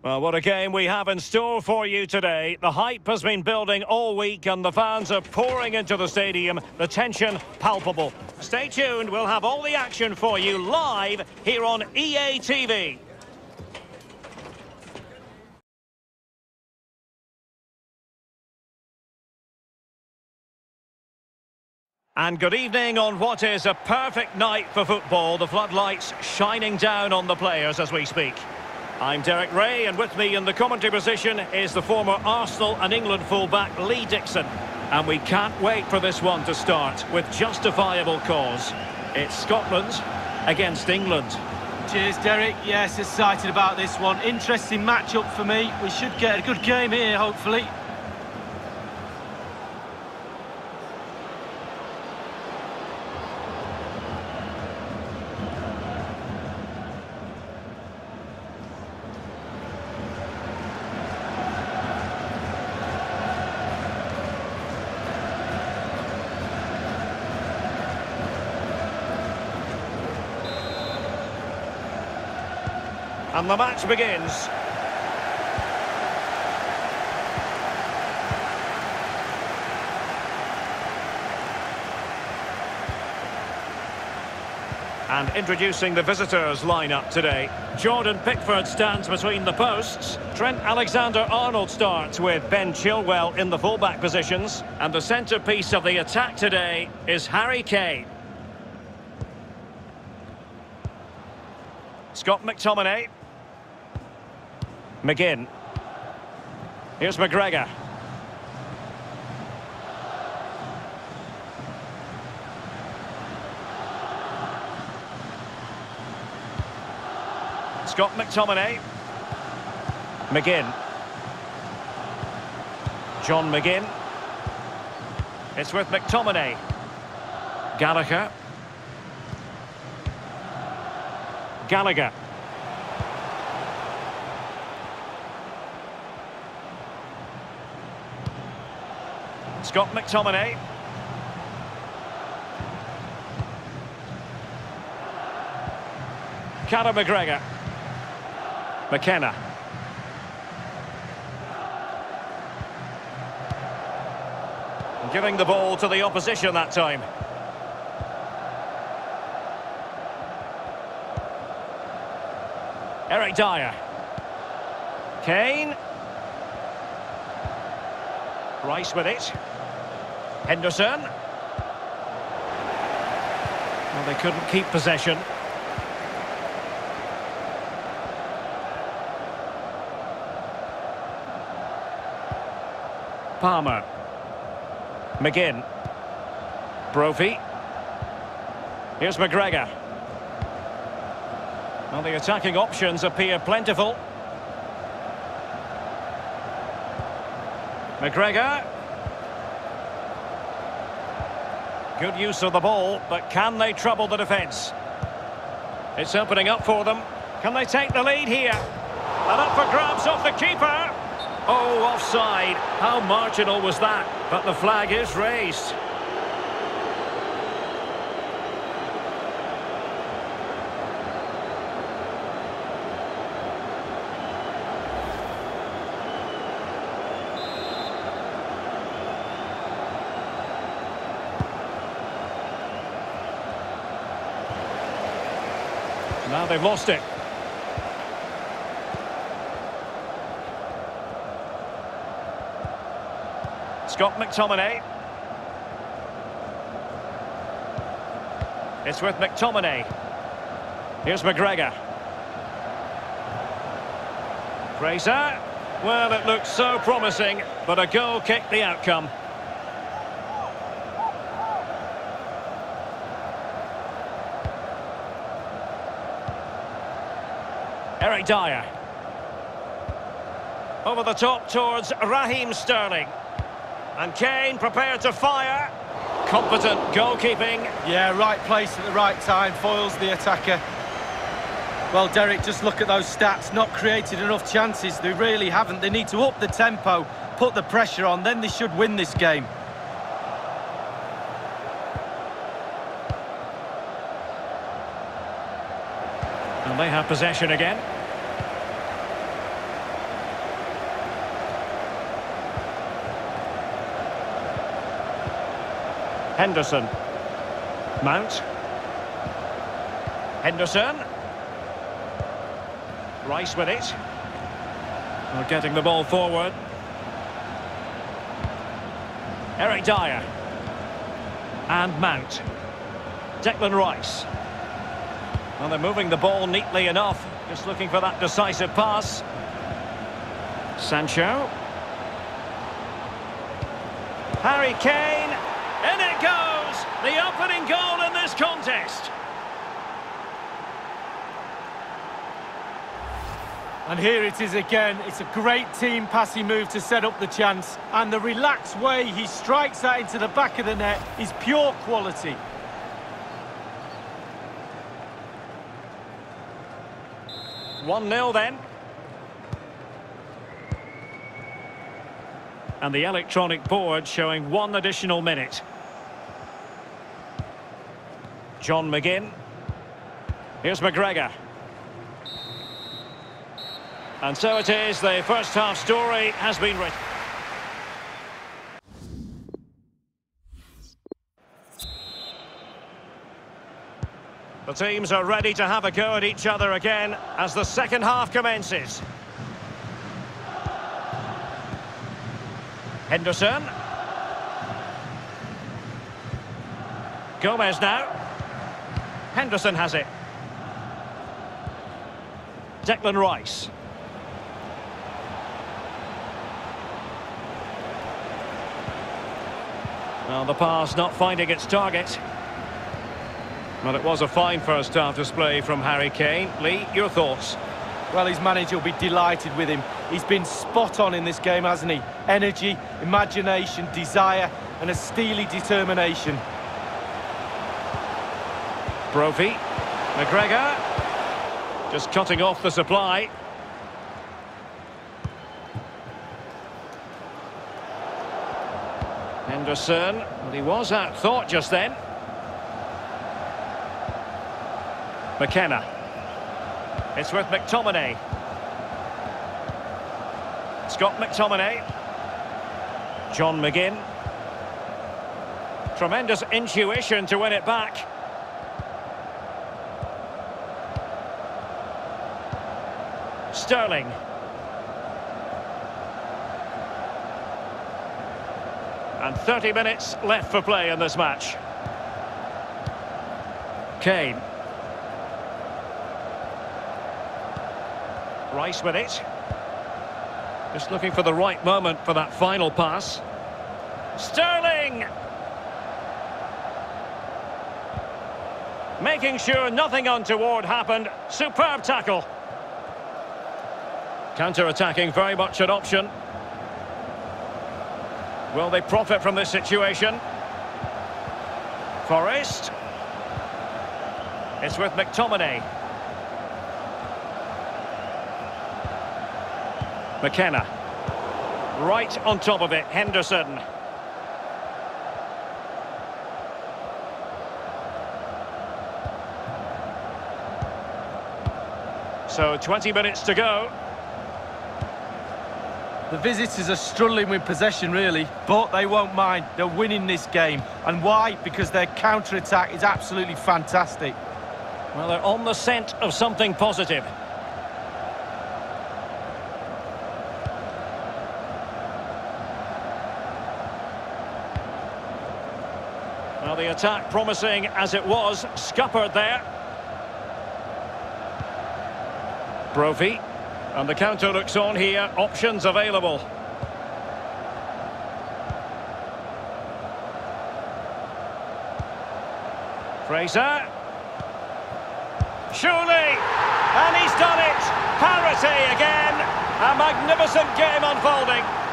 Well, what a game we have in store for you today. The hype has been building all week and the fans are pouring into the stadium. The tension palpable. Stay tuned, we'll have all the action for you live here on EA TV. And good evening on what is a perfect night for football. The floodlights shining down on the players as we speak. I'm Derek Ray, and with me in the commentary position is the former Arsenal and England fullback Lee Dixon. And we can't wait for this one to start with justifiable cause. It's Scotland against England. Cheers, Derek. Yes, excited about this one. Interesting matchup for me. We should get a good game here, hopefully. And the match begins. And introducing the visitors lineup today. Jordan Pickford stands between the posts. Trent Alexander-Arnold starts with Ben Chilwell in the fullback positions. And the centrepiece of the attack today is Harry Kane. Scott McTominay. McGinn. Here's McGregor. Scott McTominay. McGinn. John McGinn. It's with McTominay. Gallagher. Gallagher. Scott McTominay. Conor McGregor. McKenna. Giving the ball to the opposition that time. Eric Dier. Kane. Rice with it. Henderson. Well, they couldn't keep possession. Palmer. McGinn. Brophy. Here's McGregor. Well, the attacking options appear plentiful. McGregor. Good use of the ball, but can they trouble the defence? It's opening up for them. Can they take the lead here? And up for grabs off the keeper. Oh, offside. How marginal was that? But the flag is raised. Now they've lost it. Scott McTominay. It's with McTominay. Here's McGregor. Fraser. Well, it looked so promising, but a goal kicked the outcome. Eric Dier. Over the top towards Raheem Sterling. And Kane prepared to fire. Competent goalkeeping. Yeah, right place at the right time, foils the attacker. Well, Derek, just look at those stats. Not created enough chances. They really haven't. They need to up the tempo, put the pressure on, then they should win this game. They have possession again. Henderson. Mount. Henderson. Rice with it. Well, getting the ball forward. Eric Dier. And Mount. Declan Rice. Well, they're moving the ball neatly enough. Just looking for that decisive pass. Sancho. Harry Kane. In it goes! The opening goal in this contest. And here it is again. It's a great team passing move to set up the chance. And the relaxed way he strikes that into the back of the net is pure quality. One 0 then. And the electronic board showing one additional minute. John McGinn. Here's McGregor. And so it is, the first half story has been written. The teams are ready to have a go at each other again as the second half commences. Henderson. Gomez now. Henderson has it. Declan Rice. Well, the pass not finding its target. Well, it was a fine first half display from Harry Kane. Lee, your thoughts? Well, his manager will be delighted with him. He's been spot on in this game, hasn't he? Energy, imagination, desire, and a steely determination. Brophy. McGregor. Just cutting off the supply. Henderson. Well, he was out thought just then. McKenna. It's with McTominay. Scott McTominay. John McGinn. Tremendous intuition to win it back. Sterling. And 30 minutes left for play in this match. Kane. Rice with it. Just looking for the right moment for that final pass. Sterling! Making sure nothing untoward happened. Superb tackle. Counter-attacking, very much an option. Will they profit from this situation? Forrest. It's with McTominay. McKenna. Right on top of it, Henderson. So 20 minutes to go. The visitors are struggling with possession, really, but they won't mind. They're winning this game. And why? Because their counter-attack is absolutely fantastic. Well, they're on the scent of something positive. The attack promising as it was, scuppered there. Brophy. And the counter looks on here, options available. Fraser. Surely! And he's done it! Parity again! A magnificent game unfolding.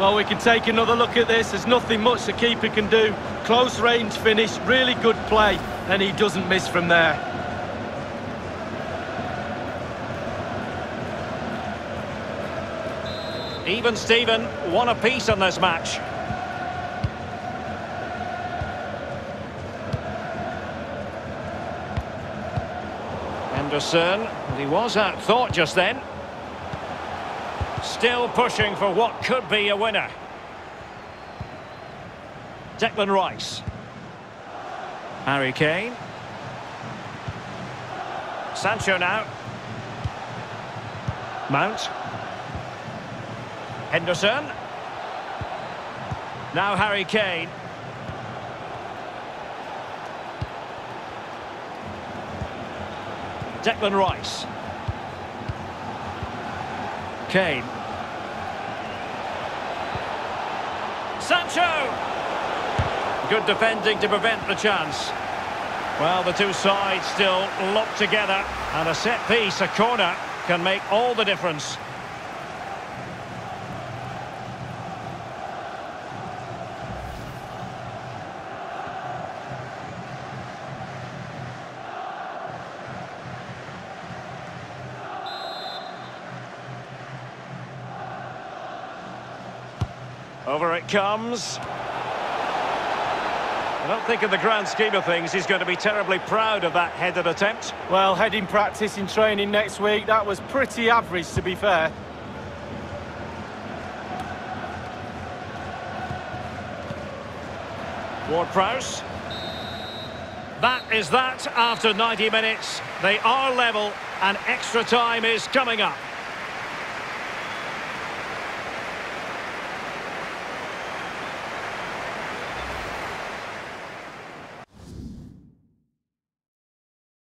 Well, we can take another look at this. There's nothing much the keeper can do. Close range finish, really good play, and he doesn't miss from there. Even Steven, one apiece in this match. Henderson, he was at thought just then. Still pushing for what could be a winner. Declan Rice. Harry Kane. Sancho now. Mount. Henderson. Now Harry Kane. Declan Rice. Kane. Sancho! Good defending to prevent the chance. Well, the two sides still locked together, and a set piece, a corner, can make all the difference. Over it comes. I don't think in the grand scheme of things he's going to be terribly proud of that headed attempt. Well, heading practice in training next week, that was pretty average to be fair. Ward-Prowse. That is that after 90 minutes. They are level and extra time is coming up.